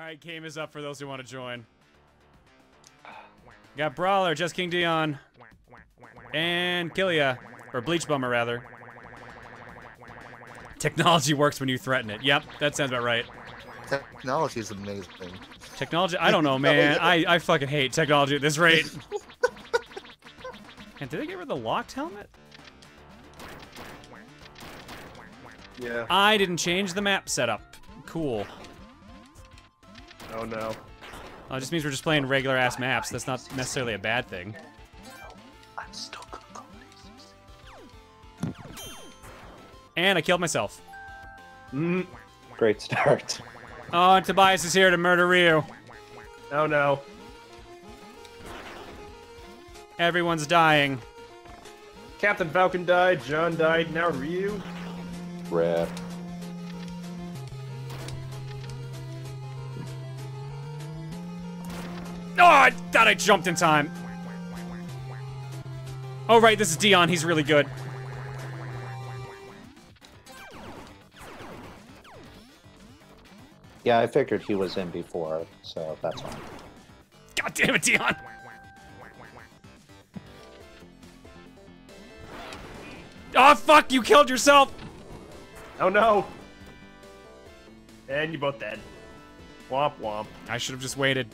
Alright, game is up for those who want to join. Uh, Got Brawler, Just King Dion, and Killia. Or Bleach Bummer, rather. Technology works when you threaten it. Yep, that sounds about right. Technology is amazing. Technology, I don't know, man. I, I fucking hate technology at this rate. and did they get rid of the locked helmet? Yeah. I didn't change the map setup. Cool. Oh no. Oh, it just means we're just playing regular ass maps. That's not necessarily a bad thing. I'm still good. And I killed myself. Mm. Great start. Oh, and Tobias is here to murder Ryu. Oh no. Everyone's dying. Captain Falcon died, John died, now Ryu. Rip. Oh, I thought I jumped in time. Oh, right, this is Dion. He's really good. Yeah, I figured he was in before, so that's fine. God damn it, Dion. Oh, fuck, you killed yourself. Oh no. And you're both dead. Womp womp. I should have just waited.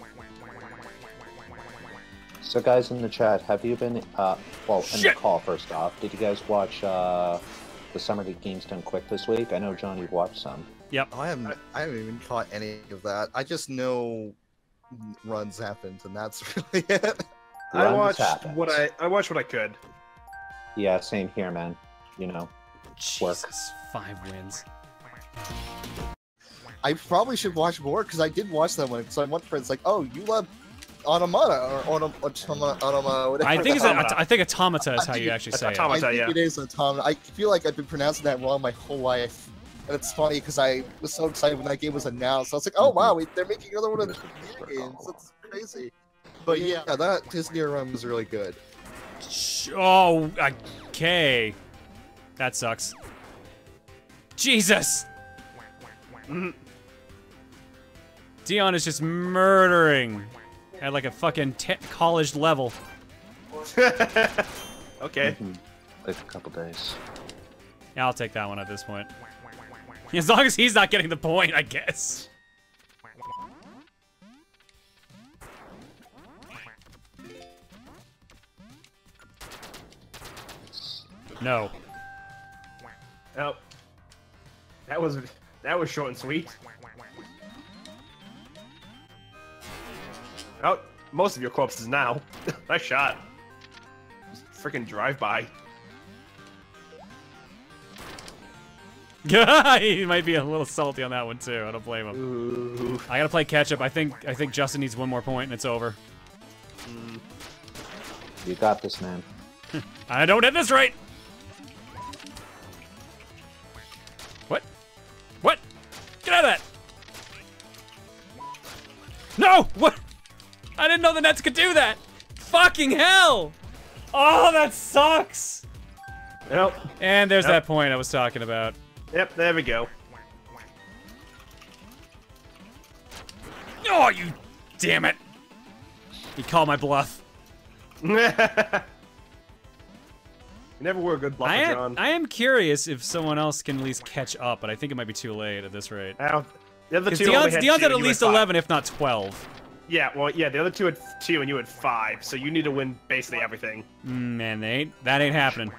So, guys in the chat, have you been, uh, well, in the call first off, did you guys watch uh, the Summer League games done quick this week? I know, John, you've watched some. Yep. I haven't. I haven't even caught any of that. I just know runs happened, and that's really it. I watched happens. what I I watched what I could. Yeah, same here, man. You know, Work. Jesus, five wins. I probably should watch more because I did watch that one. So I'm one friend's like, "Oh, you love Automata or Autom Automa, Automa, whatever." I think it's that- a, I think automata is how you actually say it. Automata. I think yeah. it is Automata. I feel like I've been pronouncing that wrong my whole life. And it's funny because I was so excited when that game was announced. I was like, "Oh wow, wait, they're making another one of these games. That's crazy." But yeah, that Disney run was really good. Oh, okay. That sucks. Jesus! Dion is just murdering at like a fucking te- college level. okay. Mm-hmm. like a couple days. Yeah, I'll take that one at this point. As long as he's not getting the point, I guess. No. Oh. That was that was short and sweet. Oh, most of your corpses now. nice shot. Freaking drive by. he might be a little salty on that one too. I don't blame him. Ooh. I gotta play catch up. I think I think Justin needs one more point and it's over. You got this, man. I don't hit this right. What? What? Get out of that! No! What? I didn't know the Nets could do that. Fucking hell! Oh, that sucks. Yep. And there's Yep. that point I was talking about. Yep. There we go. Oh, you damn it! You called my bluff. you never were a good bluffer, I am, John. I am curious if someone else can at least catch up, but I think it might be too late at this rate. Now, the other two only Dion's, had Dion's two, at least five. 11, if not 12. Yeah, well, yeah, the other two had two and you had five, so you need to win basically everything. Mm, Man, they ain't, that ain't happening.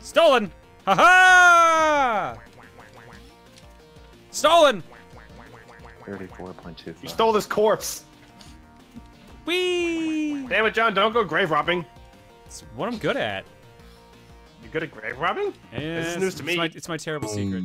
Stolen! Ha ha! Stolen! 34.25. You stole this corpse. Whee! Damn it, John, don't go grave robbing. It's what I'm good at. You good at grave robbing? Yeah, This is it's- news to me. my- it's my terrible secret.